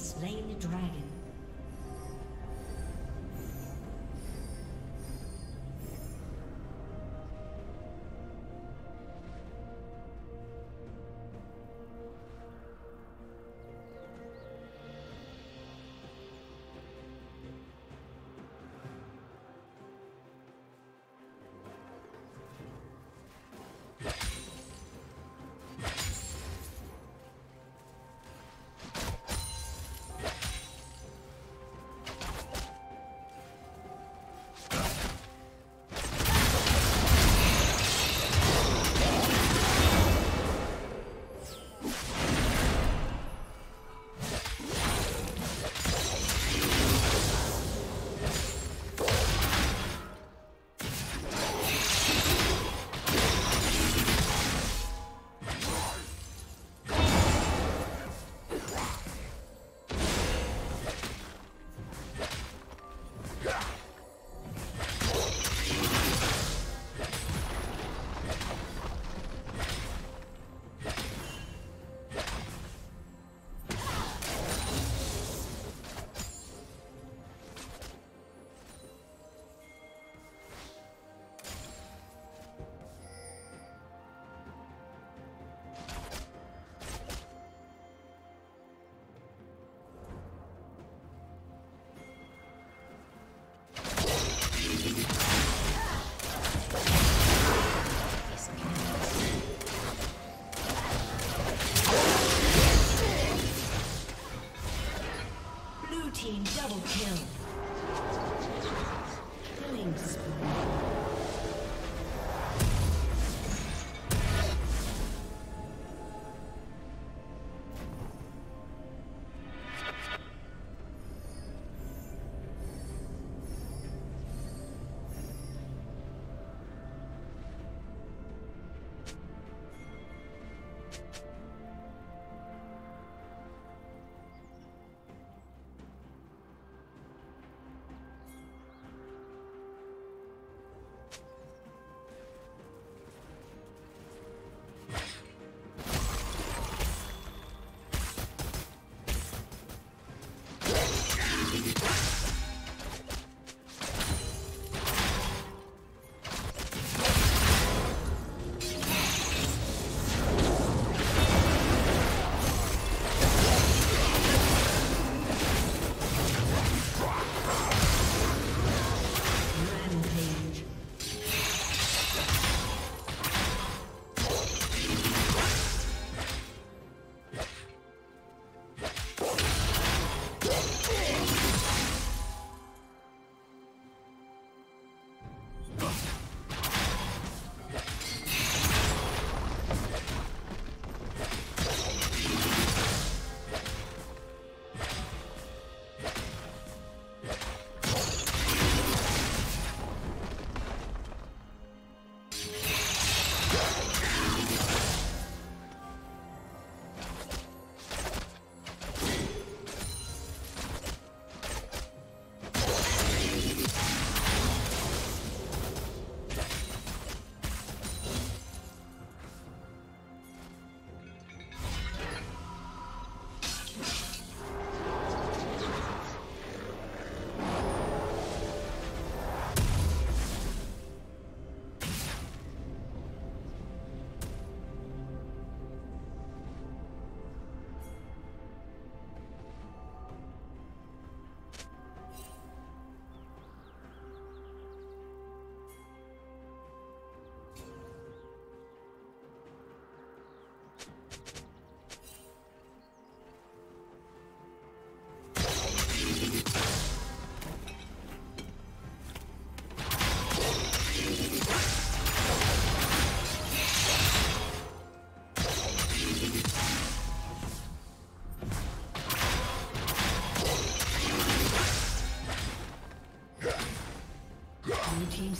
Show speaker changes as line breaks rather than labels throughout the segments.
Blue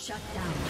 Shut down.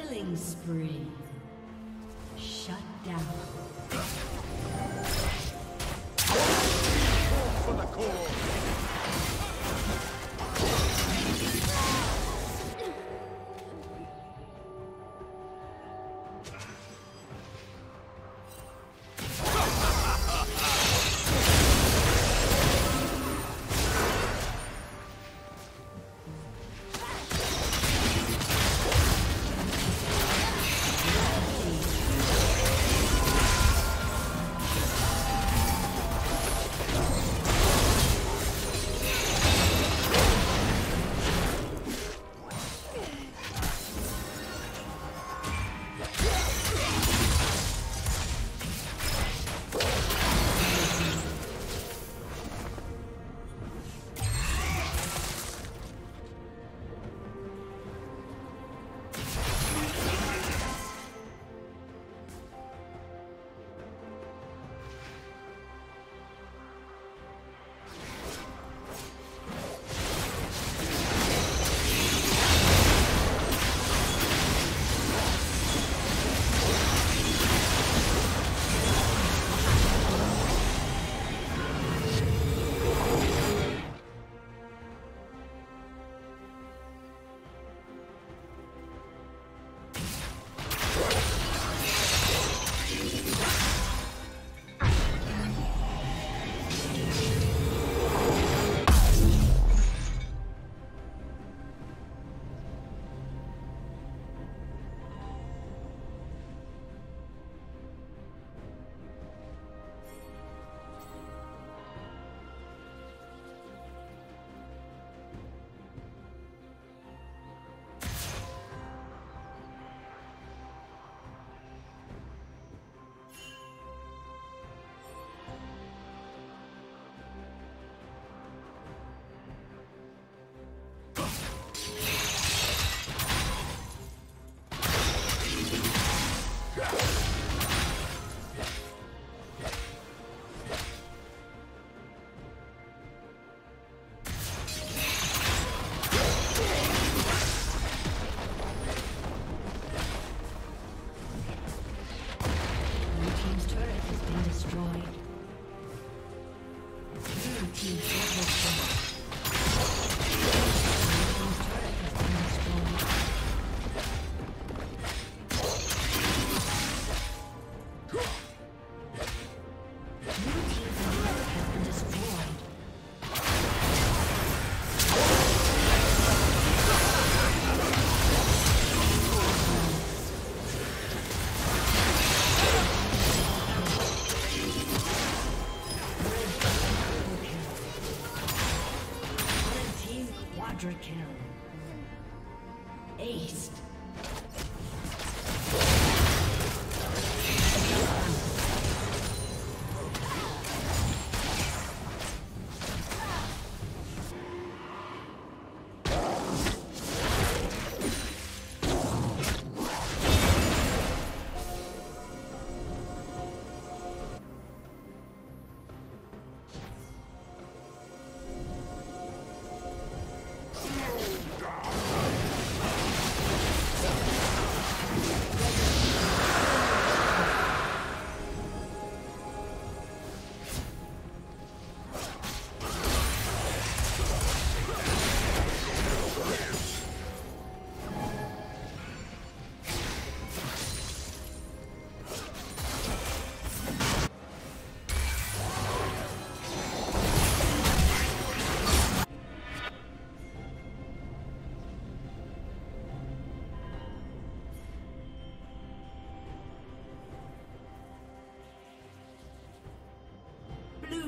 Killing spree. Shut down.
For the core! destroyed. Blue team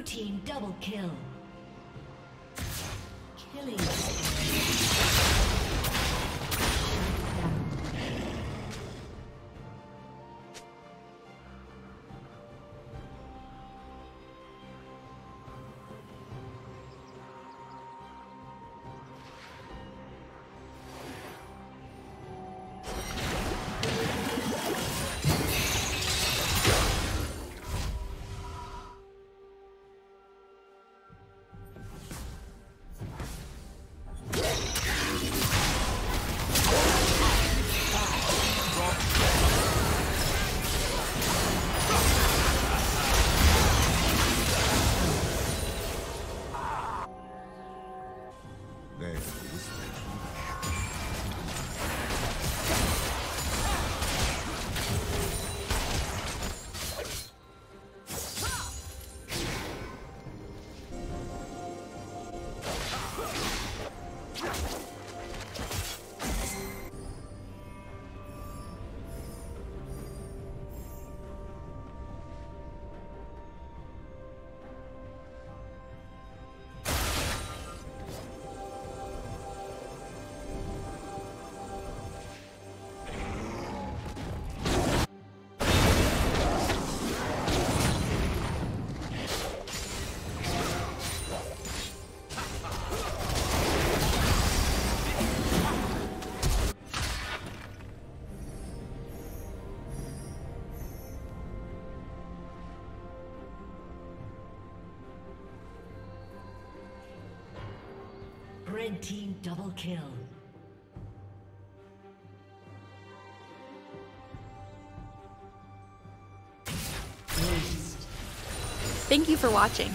Blue team double kill. Killing. Red team double kill.
Thank you for watching.